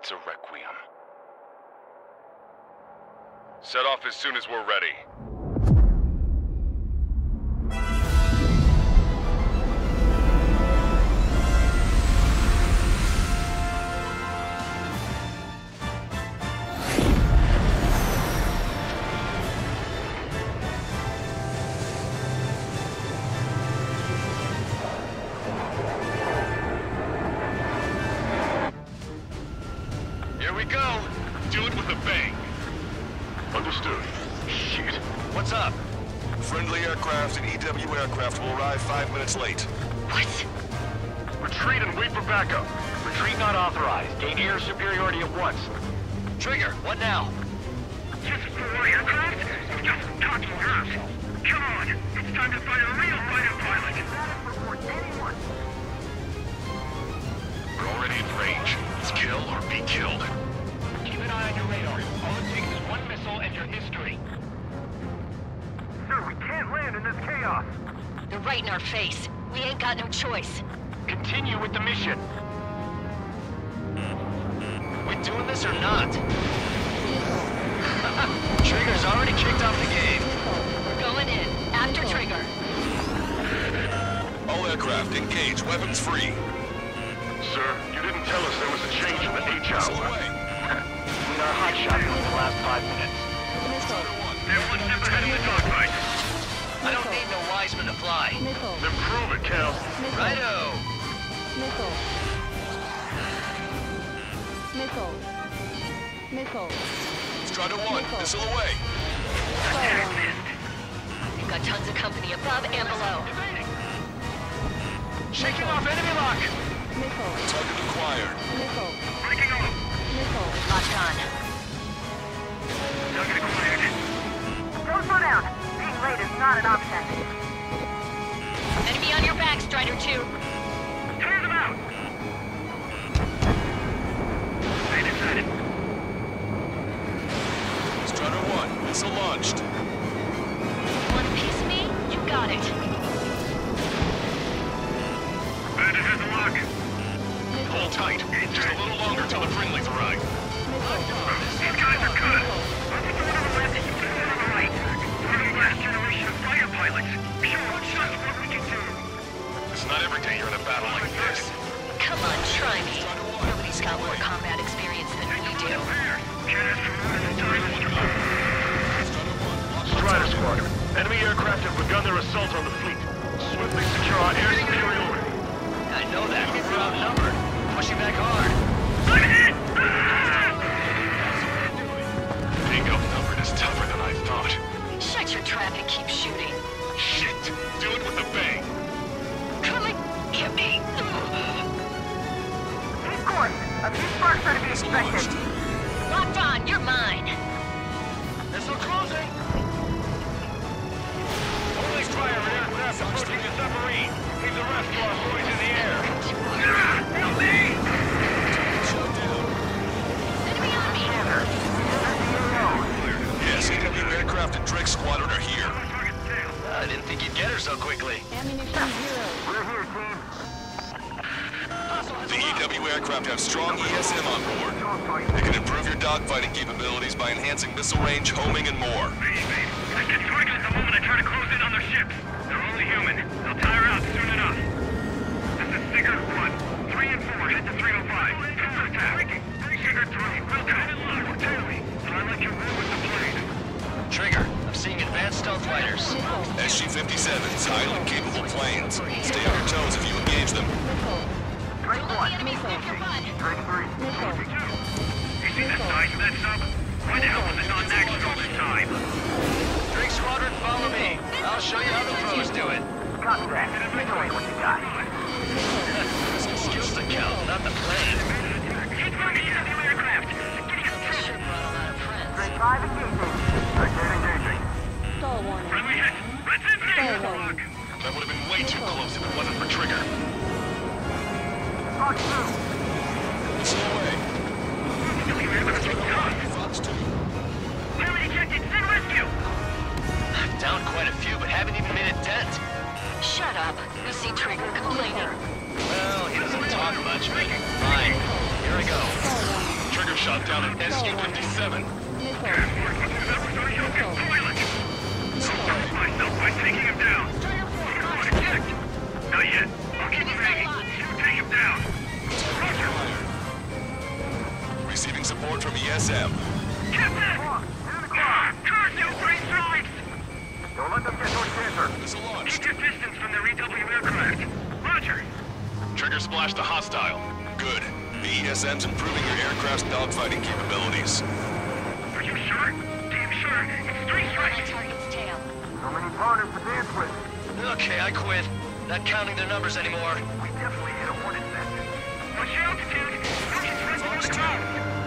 It's a requiem. Set off as soon as we're ready. What's up? Friendly aircraft and EW aircraft will arrive five minutes late. What? Retreat and wait for backup. Retreat not authorized. Gain air superiority at once. Trigger, what now? Just for aircraft? Just talking nerves. Come on, it's time to find a real fighter pilot. We're already in range. It's kill or be killed. Keep an eye on your radar. All it takes is one missile and your history. Sir, we can't land in this chaos. They're right in our face. We ain't got no choice. Continue with the mission. We're doing this or not? Trigger's already kicked off the game. We're going in. After trigger. All aircraft engage, weapons free. Sir, you didn't tell us there was a change in the H Missile hour. We are hot shot for the last five minutes. They're one step ahead of the dogfight. I don't need no Wiseman to fly. Then prove it, Cal. Righto! Missile. Missile. Missile. Strider 1, missile away. We've got tons of company above and below. Shaking off enemy lock! Target acquired. Breaking off. Missile. Locked on. Target acquired. Don't slow down. Being late is not an option. Enemy on your back, Strider 2. Clear them out. Stay inside it. 1, missile launched. Want a piece of me? You got it. Bandit has the lock. Hold tight. Just a little longer till the friendlies arrive. It's not every day you're in a battle like this. Come on, try me. Nobody's got more combat experience than we do. There. Can't ask for more than time, Mr. Long. Strider Squadron. Enemy aircraft have begun their assault on the fleet. Swiftly secure our air superiority. I know that, but we're outnumbered. Pushing back hard. I'm hit! Being outnumbered is tougher than I thought. Shut your trap and keep shooting. Shit! Do it with a bang. A few sparks are to be Missile expected. launched. Locked on, you're mine. Missile closing! Only try an aircraft approaching the submarine. Keep the rest to our boys in the air. Help me! Aircraft have strong ESM on board. They can improve your dogfighting capabilities by enhancing missile range, homing, and more. Baby, I get targeted the moment I try to close in on their ships. They're only human. They'll tire out soon enough. This is Sigurd 1. 3 and 4, head to 305. Counter attack. Sigurd 3, welcome. Taily, I like your room with the plane. Trigger, I'm seeing advanced stealth fighters. Su-57s, highly capable planes. Stay on your toes if you engage them. One. the enemy Missile. sniff your butt. Drake 3. Missile. You see the size of that sub? Why the hell was it not next all this time? Drake Squadron, follow me. I'll show you how the pros do it. Copy that. Show me what you got. Skills that count, not the plane. Hit from the EW aircraft. Getting a Sure brought a lot of friends. Drake five engaging. Again engaging. Stall warning. Friendly hit. Let's engage Stall the warning. log. That would have been way too close if it wasn't for Trigger. Not yet. I'll keep banging. Receiving support from ESM. Captain! Curse you, three strikes! Don't let them get no chancer. Missile Keep your distance from the EW aircraft. Roger. Trigger splashed a hostile. Good. The ESM's improving your aircraft's dogfighting capabilities. Are you sure? Damn sure. It's three strikes. Target's tail. So many partners to dance with. Okay, I quit. Not counting their numbers anymore. We definitely hit a hornet's nest. What's your altitude? Ocean's right below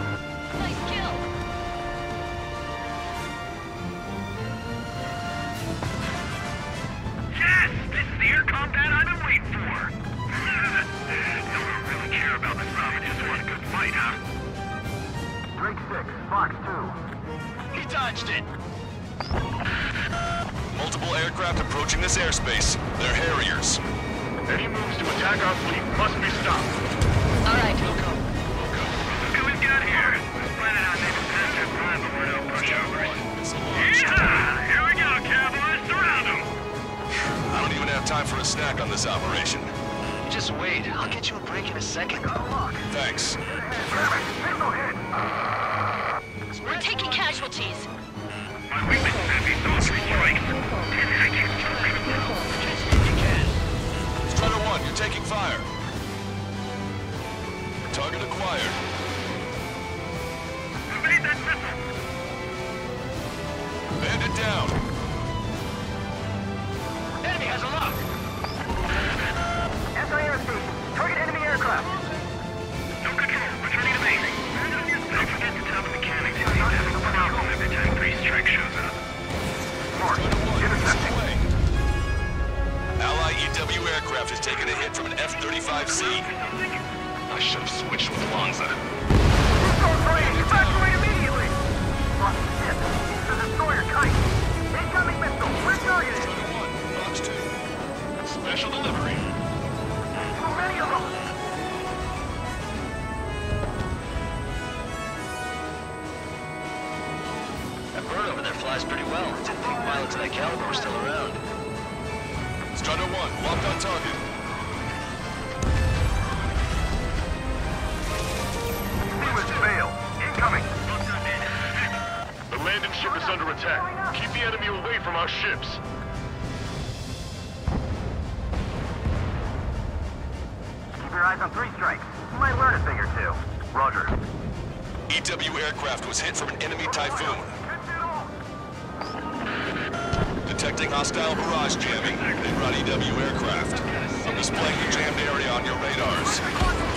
about the stuff, just want a good fight, huh? Drake 6, Fox 2. He dodged it. Multiple aircraft approaching this airspace. They're Harriers. Any moves to attack our fleet must be stopped. All right. Look who we've got here. Was planning on maybe past their prime, but we're no pushovers. Missile launched. Yeehaw! Here we go, cowboys! Surround them! I don't even have time for a snack on this operation. Just wait. I'll get you a break in a second. Thanks. We're taking casualties. My weakness is that these all. I can't You can. Strider 1, you're taking fire. Target acquired. Evade that missile! Bandit down. F-35C. I should have switched with Lonza. Ship attack. Keep the enemy away from our ships. Keep your eyes on three strikes. You might learn a thing or two. Roger. EW aircraft was hit from an enemy Typhoon. Detecting hostile barrage jamming. They brought EW aircraft. I'm displaying the jammed area on your radars.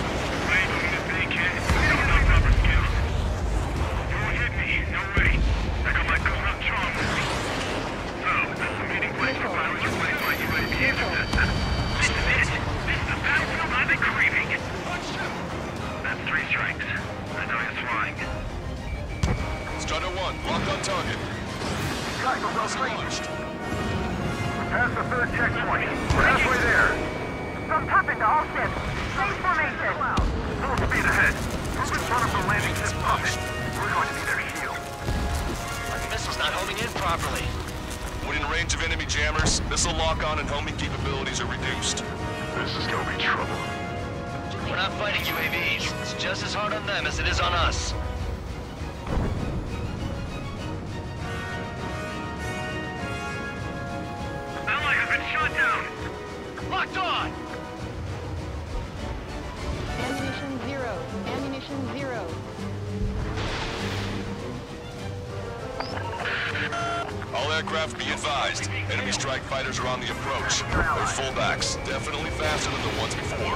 Aircraft be advised. Enemy strike fighters are on the approach. They're fullbacks, definitely faster than the ones before.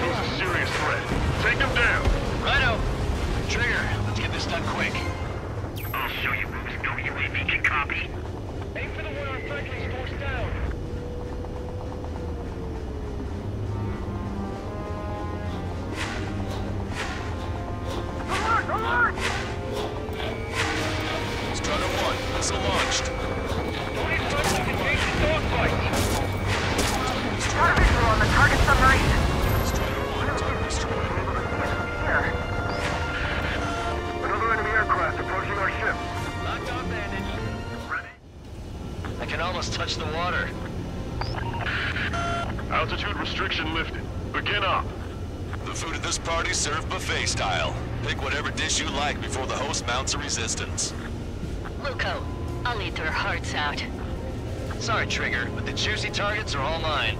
Pose a serious threat. Take them down. Righto. Trigger, let's get this done quick. I'll show you moves no UAV can copy. Dish you like before the host mounts a resistance. Luco, I'll eat their hearts out. Sorry, Trigger, but the juicy targets are all mine.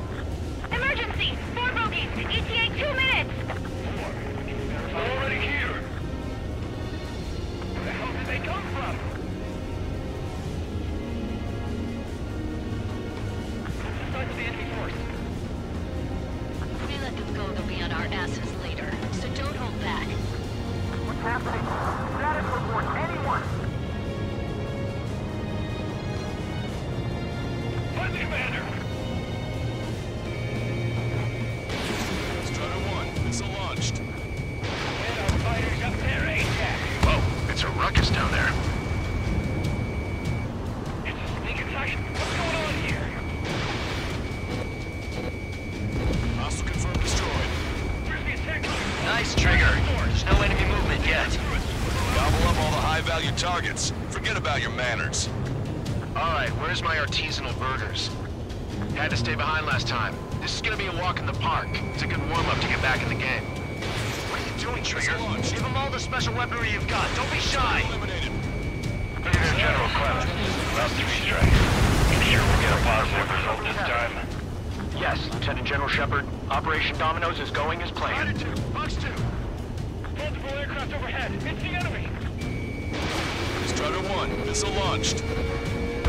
High-value targets. Forget about your manners. Alright, where's my artisanal burgers? Had to stay behind last time. This is gonna be a walk in the park. It's a good warm-up to get back in the game. What are you doing, Trigger? Give them all the special weaponry you've got. Don't be shy! Eliminated. Brigadier General Clemens. About three strikes. You sure we'll get a positive result this time? Yes, Lieutenant General Shepard. Operation Dominoes is going as planned. Box 2. Multiple aircraft overhead! It's the 1, missile launched.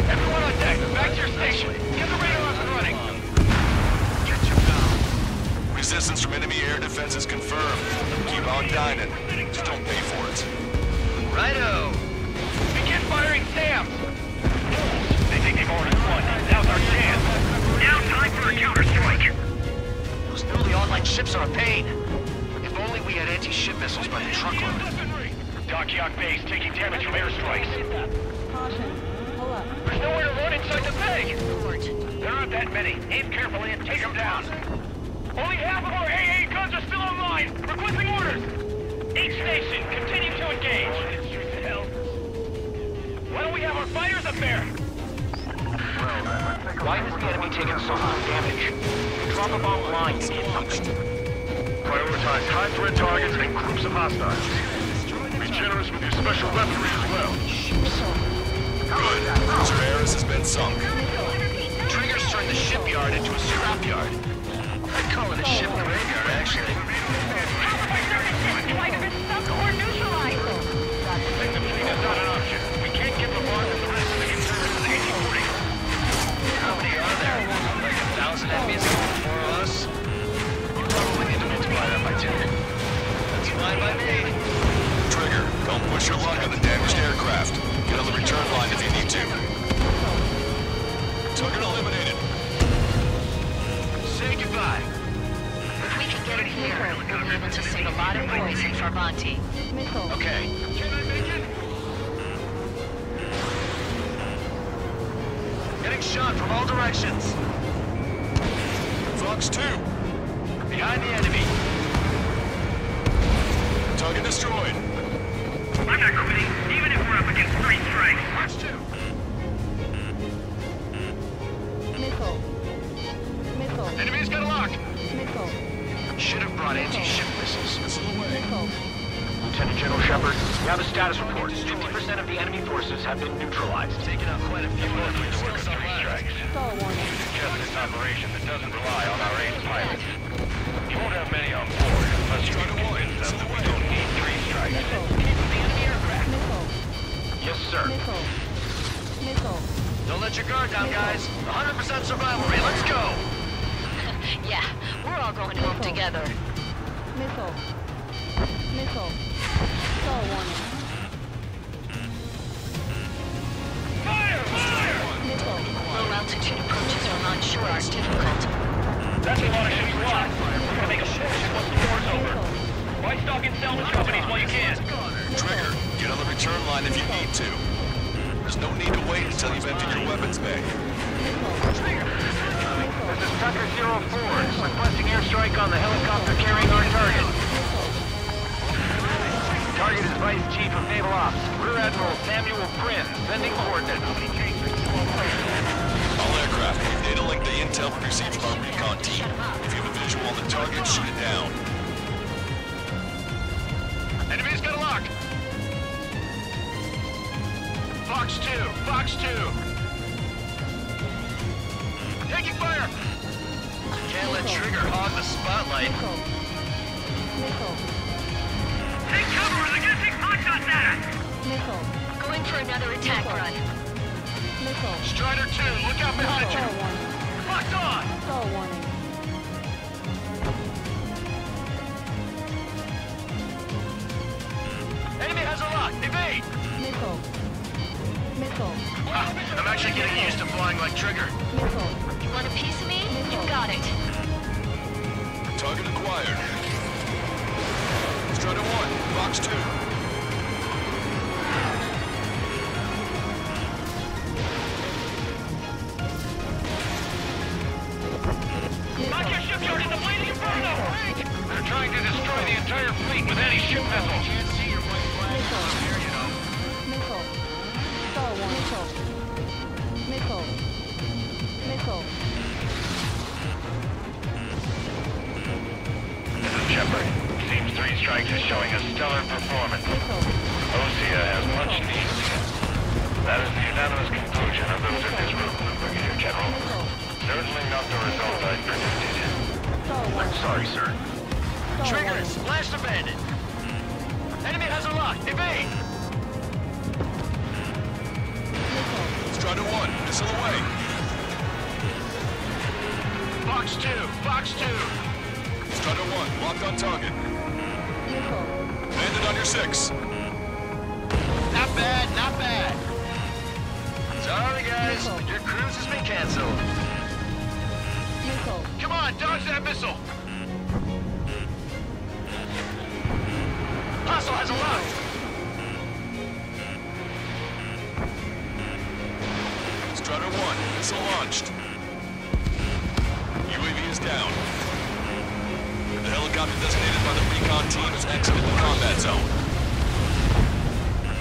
Everyone on deck! Back to your station! Get the radar up and running! Get you down. Resistance from enemy air defenses confirmed. Keep on dining. Just don't pay for it. Righto! Begin firing SAM! They think they've already won. Now's our chance. Now time for a counterstrike. Those newly online ships are a pain. If only we had anti-ship missiles by the truckload. Dockyard base taking damage from airstrikes. Caution. Pull up. There's nowhere to run inside the bay. Port. There aren't that many. Aim carefully and take them down. Only half of our AA guns are still online. Requesting orders. Each station, continue to engage. Why don't we have our fighters up there? Why has the enemy taken so much damage? Drop a bomb line to get something. Prioritize high-threat targets and groups of hostiles. Be generous with your special weaponry as well. Good. Sir has been sunk. Triggers turned the shipyard into a scrapyard. I'd call it a ship graveyard, actually. Think the fleet not an option. We can't give Lamar the rest the conservatives of the 1840. How many are there? Like a thousand enemies against us? You probably need to multiply that by ten. That's fine by me. Trigger, don't push your luck on the damaged aircraft. Get on the return line if you need to. Target eliminated. Say goodbye. If we can get it here, we'll be able to save a lot of boys in Farbanti. Missile. Okay. Can I make it? Getting shot from all directions. Fox 2. Behind the enemy. Target destroyed. I'm not quitting, even if we're up against three strikes. Fox 2. Missile. Missile. Enemy's got a lock. Missile. Should have brought anti-ship missiles. Missile away. Missile. Lieutenant General Shepard, we have a status report. 50% of the enemy forces have been neutralized. Taking out quite a few more Work of three strikes. Stall warning. Just this operation that doesn't rely on our ace pilots. You won't have many on board unless you can convince them that we don't need three strikes. Missile. Missile. Yes, sir. Missile. Missile. Don't let your guard down, guys. 100% survival rate. Let's go. Yeah, we're all going home together. Missile. Missile. Stall warning. Fire! Fire! Missile. Low altitude approaches from onshore are difficult. That's a lot of shit lost. We're gonna make a push once the war's over. Missile. Why stock in salvage companies while you can? Trigger, get on the return line if you need to. There's no need to wait until you've emptied your weapons bay. This is Tucker 04, requesting airstrike on the helicopter carrying our target. Target is Vice Chief of Naval Ops, Rear Admiral Samuel Prin, sending coordinates. All aircraft. Data link the intel received from our recon team. If you have a visual on the target, shoot it down. Fox 2, Fox 2. Taking fire. Can't let Trigger hog the spotlight. Missile. Missile. Take cover, they're gonna take pot shots at us! Missile. Going for another attack run. Missile. Strider 2, look out behind Stall you. warning. Locked on. Stall warning. Missile. Ah, I'm actually getting used to flying like Trigger. Missile. You want a piece of me? You got it. Target acquired. Strider 1, Fox 2. Lock your shipyard in the bleeding inferno! They're trying to destroy the entire fleet with anti-ship missiles! Missile. Missile. Missile. This is Shepard. Seems three strikes is showing a stellar performance. Missile. Osea has much needed. That is the unanimous conclusion of those in this room, Brigadier General. Missile. Certainly not the result I predicted. Stall warning. Sorry, sir. Stall Triggers, warning. blast abandoned. Enemy has a lock. Evade. Strider 1, missile away. Fox 2, Fox 2. Strider 1, locked on target. Missile. Bandit on your 6. Not bad, not bad. Sorry, guys. Your cruise has been canceled. Missile. Come on, dodge that missile. Hostile has a lock. Missile launched. UAV is down. The helicopter designated by the recon team has exited the combat zone.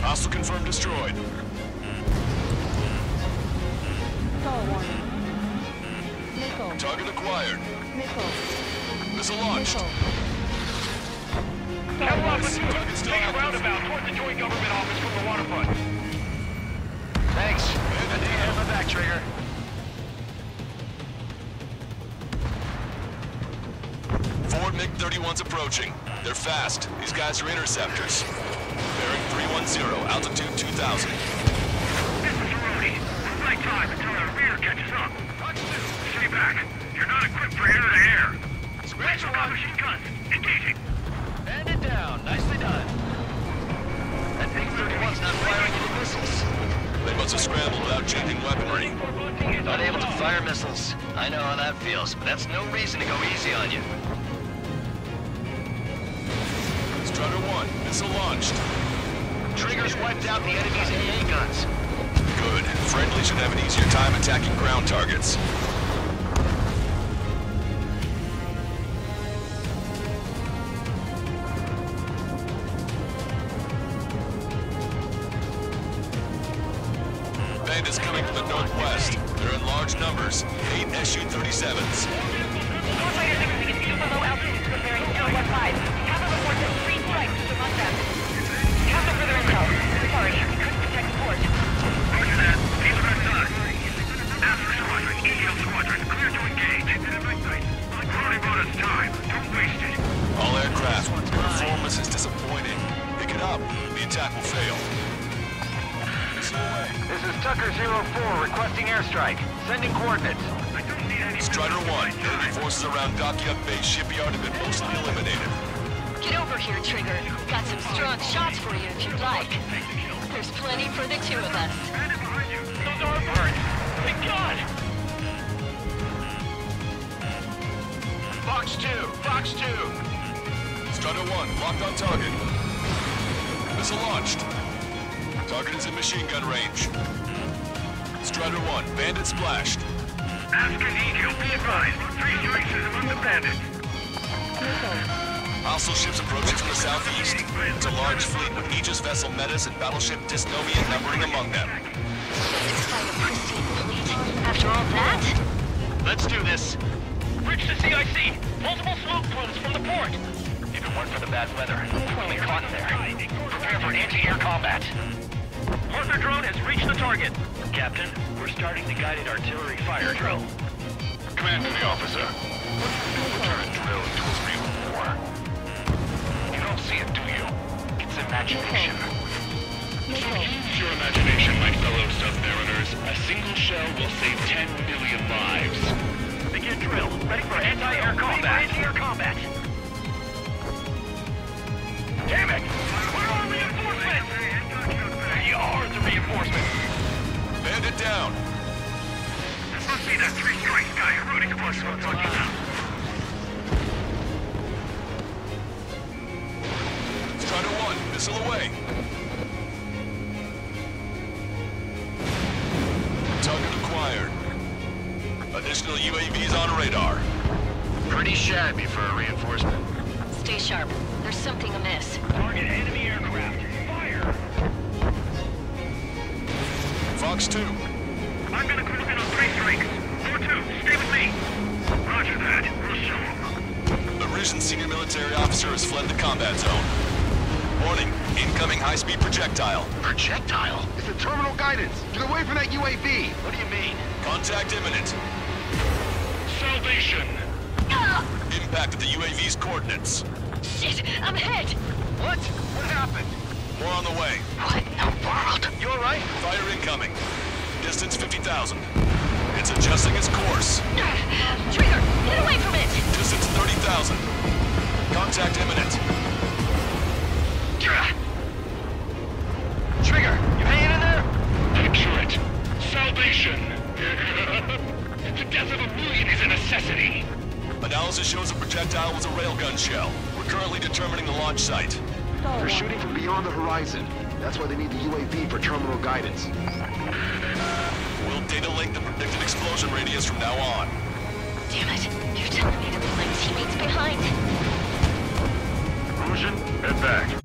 Hostile confirmed destroyed. Missile. Target acquired. Missile. Missile launched. Missile. Kettle up with Target still Take a roundabout towards the Joint Government Office from the waterfront. Thanks. Good thing you have my back, Trigger. Forward MiG-31's approaching. They're fast. These guys are interceptors. Bearing 310, altitude 2000. This is Rody. We'll play time until our rear catches up. Stay back. You're not equipped for air-to-air. Scratch Got machine guns. Engaging. And it down. Nicely done. That big 31's not firing any missiles. They must have scrambled without changing weaponry. Unable to fire missiles. I know how that feels, but that's no reason to go easy on you. Strider 1, missile launched. Triggers wiped out the enemy's AA guns. Good. Friendly should have an easier time attacking ground targets. Hmm, bandits coming from the northwest. They're in large numbers. Eight Su-37s. One locked on target. Missile launched. Target is in machine gun range. Strider 1, bandit splashed. Ask an Eagle, be advised. Three choices among the bandits. Hostile ships approaching from the southeast. It's a large fleet with Aegis vessel Metis and battleship Dysnovia numbering among them. This pristine fleet. After all that? Let's do this. Bridge to CIC. Multiple smoke plumes from the port. If it weren't for the bad weather, we'll be caught in there. Prepare for anti-air combat. Arthur drone has reached the target. Captain, we're starting the guided artillery fire drill. Command to the officer. Turn drill into a real war. You don't see it, do you? It's imagination. Missile. Use your imagination, my fellow submariners. A single shell will save 10 million lives. Begin drill. Ready for anti-air combat. Anti-air combat. Bandit down. Let's see that three strikes guy eroding the bus I'm talking about. Strider 1, missile away. Target acquired. Additional UAVs on radar. Pretty shabby for a reinforcement. Stay sharp. There's something amiss. Target enemy aircraft. Fire! Fox 2, I'm gonna close in on three strikes. Four two, stay with me. Roger that. We'll show 'em. a risen senior military officer has fled the combat zone. Warning, incoming high-speed projectile. Projectile? It's the terminal guidance. Get away from that UAV. What do you mean? Contact imminent. Salvation! Ah! Impact at the UAV's coordinates. Shit! I'm hit! What? What happened? More on the way. What in the world? You alright? Fire incoming. Distance 50,000. It's adjusting its course. Ah, trigger, get away from it! Distance 30,000. Contact imminent. Trigger, you hanging in there? Picture it. Salvation! the death of a million is a necessity. Analysis shows the projectile was a railgun shell. We're currently determining the launch site. Oh, They're shooting from beyond the horizon. That's why they need the UAV for terminal guidance. We'll data link the predicted explosion radius from now on. Damn it. You're telling me to leave my teammates behind? Motion, head back.